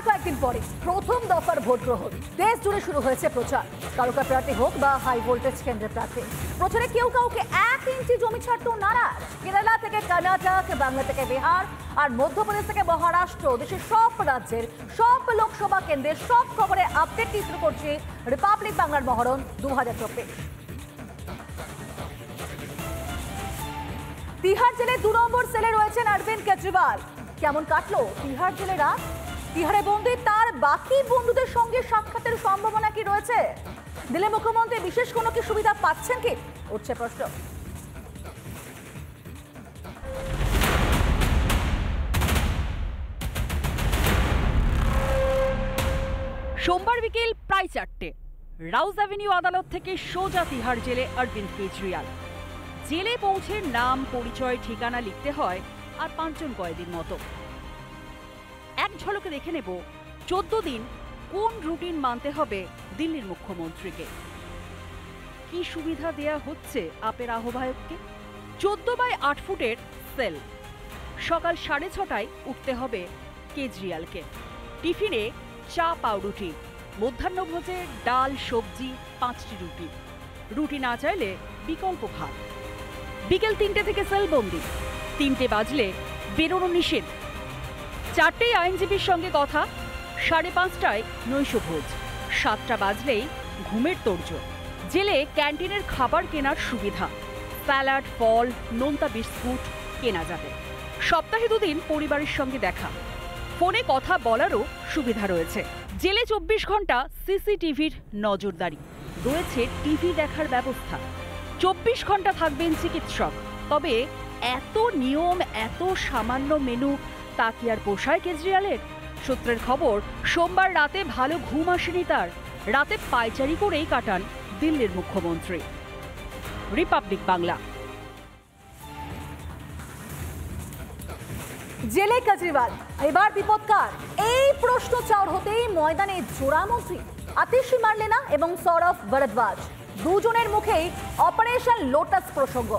আর কয়েকদিন পরে প্রথম দফার ভোট গ্রহণ দেশ জুড়ে শুরু হয়েছে প্রচার। কারোকা প্রার্থী হোক বা হাই ভোল্টেজ কেন্দ্রের প্রার্থী। প্রচারে কেউ কাউকে এক ইঞ্চি জমি ছাড়তেও নারাজ। কেরালা থেকে কর্ণাটক, বাংলা থেকে বিহার আর মধ্যপ্রদেশ থেকে মহারাষ্ট্র, দেশের সব রাজ্যের, সব লোকসভা কেন্দ্রের সব খবরে আপডেট শুরু করছে রিপাবলিক বাংলার মহরণ দু হাজার চব্বিশ তিহার জেলে দু নম্বর সেলে রয়েছেন অরবিন্দ কেজরিওয়াল। কেমন কাটলো তিহার জেলে রাত? তিহারে বন্দি তার বাকি বন্ধুদের সঙ্গে সাক্ষাতের সম্ভাবনা কি রয়েছে? দিলে মুখ্যমন্ত্রী বিশেষ কোনো কি সুবিধা পাচ্ছেন কি? উঠছে প্রশ্ন। সোমবার বিকেল প্রায় চারটে রাউজ অ্যাভিনিউ আদালত থেকে সোজা তিহার জেলে অরবিন্দ কেজরিওয়াল। জেলে পৌঁছে নাম, পরিচয়, ঠিকানা লিখতে হয় আর পাঁচজন কয়েদির মতো। এক ঝলকে দেখে নেব চোদ্দ দিন কোন রুটিন মানতে হবে দিল্লির মুখ্যমন্ত্রীকে। কি সুবিধা দেয়া হচ্ছে আপের আহ্বায়ককে? চোদ্দ বাই আট ফুটের সেল। সকাল সাড়ে ছটায় উঠতে হবে কেজরিওয়ালকে। টিফিনে চা পাউরুটি, মধ্যাহ্নভোজে ডাল, সবজি, পাঁচটি রুটি। রুটি না চাইলে বিকল্প ভাত। বিকেল তিনটে থেকে সেলবন্দি তিনটে বাজলে বেরোনো নিষেধ। চারটেই আইনজীবীর সঙ্গে কথা, সাড়ে পাঁচটায় নৈশভোজ, সাতটা বাজলেই ঘুমের তোড়জোড়, জেলে ক্যান্টিনের খাবার কেনার সুবিধা, স্যালাড, ফল, নোনতা বিস্কুট কেনা যাবে। সপ্তাহে দুদিন পরিবারের সঙ্গে দেখা। ফোনে কথা বলারও সুবিধা রয়েছে। জেলে চব্বিশ ঘণ্টা সিসিটিভির নজরদারি, রয়েছে টিভি দেখার ব্যবস্থা। চব্বিশ ঘণ্টা থাকবেন চিকিৎসক, তবে এত নিয়ম, এত সামান্য মেনু তা কি পোষায় কেজরিওয়ালের? সূত্রের খবর, সোমবার রাতে ভালো ঘুম আসেনি তার। রাতে পায়চারি করেই কাটান দিল্লির মুখ্যমন্ত্রী। রিপাবলিক বাংলা। জেলে কেজরিওয়াল, এবার বিপদকার। এই প্রশ্ন চাওর হতেই ময়দানে জোড়ামন্ত্রী আতিশি মারলেনা এবং সৌরভ ভরদ্বাজ। দুজনের মুখেই অপারেশন লোটাস প্রসঙ্গ।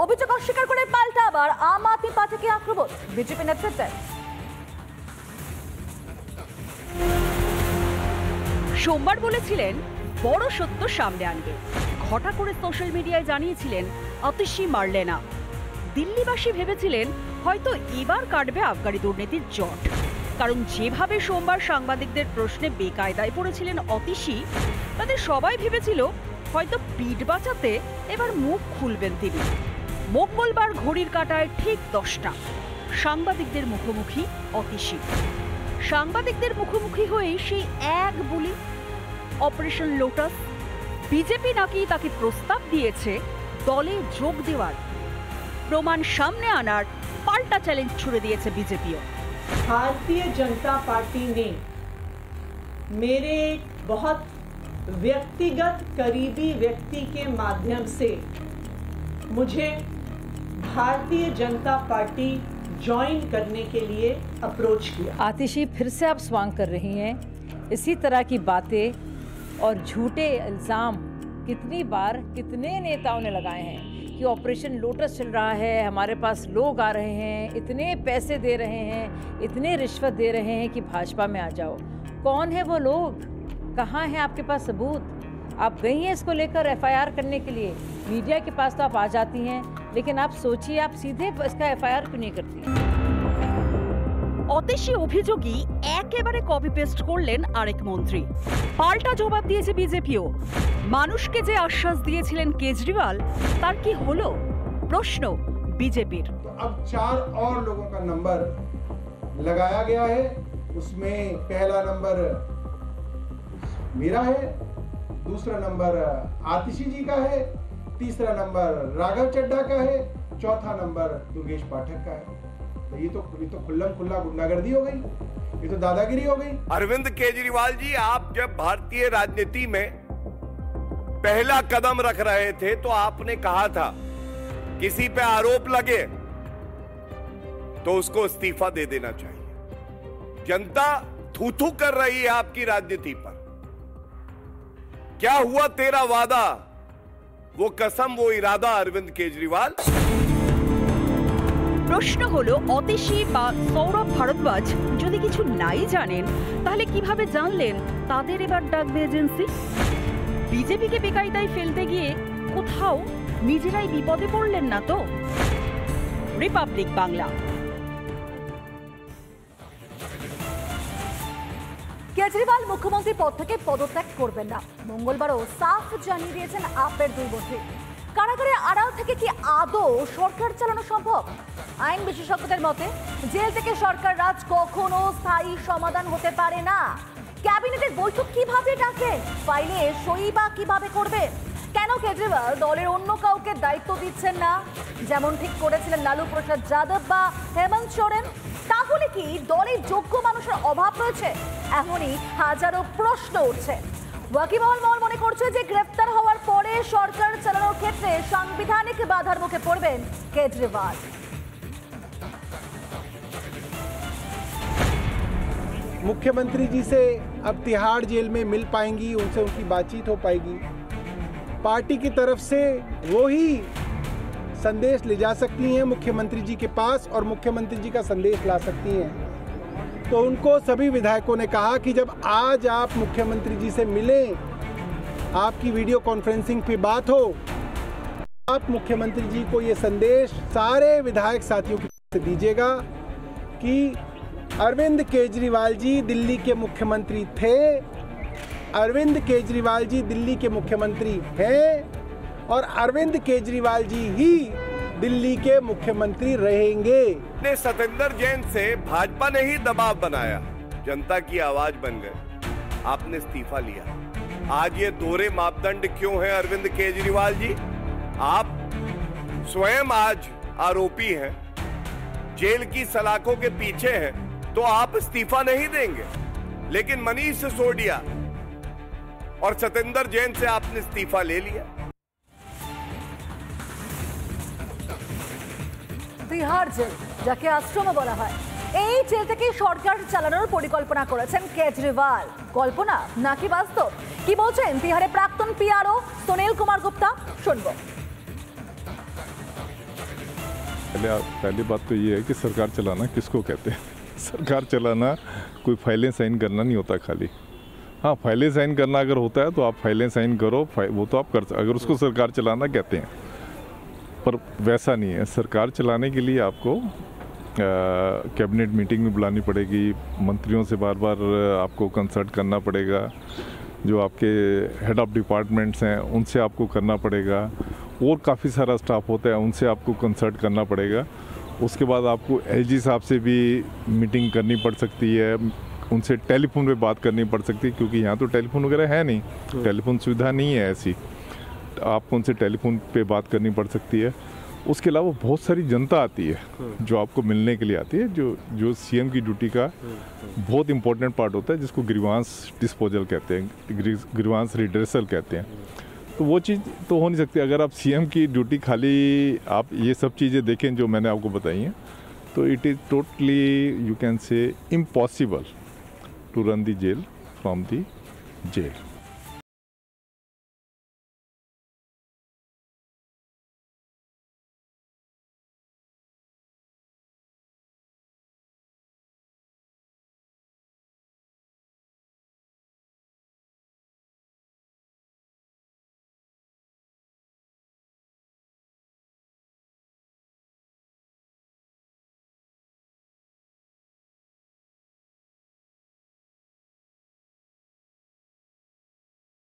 অভিযোগ অস্বীকার করে পাল্টা আবার আম আদমি পার্টিকে আক্রমণ। বিজেপি নেতৃত্বে। সোমবার বলেছিলেন, বড় সত্য সামনে আনবে। ঘটা করে সোশ্যাল মিডিয়ায় জানিয়েছিলেন অতিশী মারলে না দিল্লিবাসী ভেবেছিলেন, হয়তো এবার কাটবে আবগারি দুর্নীতির জট। কারণ যেভাবে সোমবার সাংবাদিকদের প্রশ্নে বেকায়দায় পড়েছিলেন অতিশী তাদের সবাই ভেবেছিল, হয়তো পিঠ বাঁচাতে এবার মুখ খুলবেন তিনি। মঙ্গলবার ঘড়ির কাটায় ঠিক দশটা সাংবাদিকদের মুখোমুখি অতিশী সাংবাদিকদের মুখোমুখি হয়েই সেই এক বলি অপারেশন লোটাস বিজেপি নাকি তাকে প্রস্তাব দিয়েছে দলে যোগ দেওয়ার প্রমাণ সামনে আনার পাল্টা চ্যালেঞ্জ ছুড়ে দিয়েছে বিজেপিও भारतीय जनता पार्टी ने मेरे एक बहुत व्यक्तिगत करीबी व्यक्ति के माध्यम से मुझे भारतीय जनता पार्टी ज्वाइन करने के लिए अप्रोच किया। आतिशी, फिर से आप स्वांग कर रही हैं। इसी तरह की बातें और झूठे इल्ज़ाम कितनी बार कितने नेताओं ने लगाए हैं कि ऑपरेशन लोटस चल रहा है, हमारे पास लोग आ रहे हैं, इतने पैसे दे रहे हैं, इतने रिश्वत दे रहे हैं कि भाजपा में आ जाओ। कौन है वो लोग? कहाँ है आपके पास सबूत? आप गई हैं इसको लेकर एफआईआर करने के लिए मीडिया के पास तो आप आ जाती हैं लेकिन आप सोचिए आप सीधे इसका एफआईआर क्यों नहीं करती অদেশী অভিযোগই একেবারে কপি পেস্ট করলেন আরেক মন্ত্রী পাল্টা জবাব দিয়েছে বিজেপিও মানুষকে যে আশ্বাস দিয়েছিলেন কেজরিওয়াল তার কি হলো প্রশ্ন বিজেপির तो अब चार और लोगों का नंबर लगाया गया है उसमें पहला नंबर मेरा है दूसरा नंबर आतिशी जी का है, तीसरा नंबर, राघव चड्डा का है, चौथा नंबर, दुर्गेश पाठक का है। तो ये तो ये तो खुल्लम खुल्ला गुंडागर्दी हो गई, ये तो दादागिरी हो गई। अरविंद केजरीवाल जी, आप जब भारतीय राजनीति में पहला कदम रख रहे थे तो आपने कहा था, किसी पे आरोप लगे तो उसको इस्तीफा दे देना चाहिए। जनता थू थू कर रही है आपकी राजनीति पर। क्या हुआ तेरा वादा वो कसम वो इरादा अरविंद केजरीवाल প্রশ্ন হলো অতীশী বা সৌরভ ভারদ্বাজ যদি কিছু নাই জানেন তাহলে কিভাবে জানলেন তাদের এবার ডাকবে এজেন্সি বিজেপিকে বেকায়দায় ফেলতে গিয়ে কোথাও নিজেরাই বিপদে পড়লেন না তো রিপাবলিক বাংলা কেজরিওয়াল মুখ্যমন্ত্রী পদ থেকে পদত্যাগ করবেন না। মঙ্গলবারও সাফ জানিয়ে দিয়েছেন আপের দুই মন্ত্রী। কারাগারে আড়াল থেকে কি আদৌ সরকার চালানো সম্ভব? আইন বিশেষজ্ঞদের মতে, জেল থেকে সরকার রাজ কখনো স্থায়ী সমাধান হতে পারে না। ক্যাবিনেটের বৈঠক কীভাবে ডাকেন? ফাইলে সই বা কীভাবে করবে কেন কেজরিওয়াল দলের অন্য কাউকে দায়িত্ব দিচ্ছেন না? যেমন ঠিক করেছিলেন লালু প্রসাদ যাদব বা হেমন্ত সোরেন। তাহলে কি দলের যোগ্য মানুষের অভাব রয়েছে এমনই হাজারো প্রশ্ন উঠছে ওয়াকিবহল মহল মনে করছে যে গ্রেফতার হওয়ার পরে সরকার চালানোর ক্ষেত্রে সাংবিধানিক বাধার মুখে পড়বেন কেজরিওয়াল मुख्यमंत्री जी से अब तिहाड़ जेल में मिल पाएंगी उनसे उनकी बातचीत हो पाएगी पार्टी की तरफ से वो ही संदेश ले जा सकती हैं, मुख्यमंत्री जी के पास और मुख्यमंत्री जी का संदेश ला सकती हैं। तो उनको सभी विधायकों ने कहा कि जब आज आप मुख्यमंत्री जी से मिलें, आपकी वीडियो कॉन्फ्रेंसिंग पे बात हो, आप मुख्यमंत्री जी को ये संदेश सारे विधायक साथियों की दीजिएगा कि अरविंद केजरीवाल जी दिल्ली के मुख्यमंत्री थे, अरविंद केजरीवाल जी दिल्ली के मुख्यमंत्री हैं। और अरविंद केजरीवाल जी ही दिल्ली के मुख्यमंत्री रहेंगे। ने सतेंद्र जैन से भाजपा ने ही दबाव बनाया। जनता की आवाज़ बन गए आपने इस्तीफा लिया। आज ये दोहरे मापदंड क्यों है अरविंद केजरीवाल जी? आप स्वयं आज आरोपी हैं। जेल की सलाखों के पीछे हैं तो आप इस्तीफा नहीं देंगे। लेकिन मनीष सिसोदिया और सतेंद्र जैन से आपने इस्तीफा ले लिया। তিহার জেল যাকে আশ্রম বলা হয় এই জেল থেকে সরকার চালানোর পরিকল্পনা করেছেন কেজরিওয়াল কল্পনা নাকি বাস্তব কি বলছেন তিহারে প্রাক্তন পিআরও সুনীল কুমার গুপ্তা শুনবো पहले पहली बात तो ये है कि सरकार चलाना किसको कहते हैं सरकार चलाना कोई फाइलें साइन करना नहीं होता खाली हाँ फाइलें साइन करना अगर होता है तो आप फाइलें साइन करो फाइ- वो तो आप कर अगर उसको सरकार चलाना कहते हैं पर वैसा नहीं है। सरकार चलाने के लिए आपको कैबिनेट मीटिंग में बुलानी पड़ेगी मंत्रियों से बार बार आपको कंसल्ट करना पड़ेगा जो आपके हेड ऑफ़ डिपार्टमेंट्स हैं उनसे आपको करना पड़ेगा और काफ़ी सारा स्टाफ होता है उनसे आपको कंसल्ट करना पड़ेगा। उसके बाद आपको एलजी साहब से भी मीटिंग करनी पड़ सकती है उनसे टेलीफोन पे बात करनी पड़ सकती है क्योंकि यहाँ तो टेलीफोन वगैरह है नहीं। टेलीफोन सुविधा नहीं है ऐसी। आपको उनसे टेलीफोन पे बात करनी पड़ सकती है। उसके अलावा बहुत सारी जनता आती है जो आपको मिलने के लिए आती है जो जो सीएम की ड्यूटी का बहुत इंपॉर्टेंट पार्ट होता है जिसको ग्रीवांस डिस्पोजल कहते हैं ग्री- ग्रीवांस रिड्रेसल कहते हैं। तो वो चीज़ तो हो नहीं सकती। अगर आप सीएम की ड्यूटी खाली आप ये सब चीज़ें देखें जो मैंने आपको बताई हैं तो it is totally you can say impossible to run the jail from the jail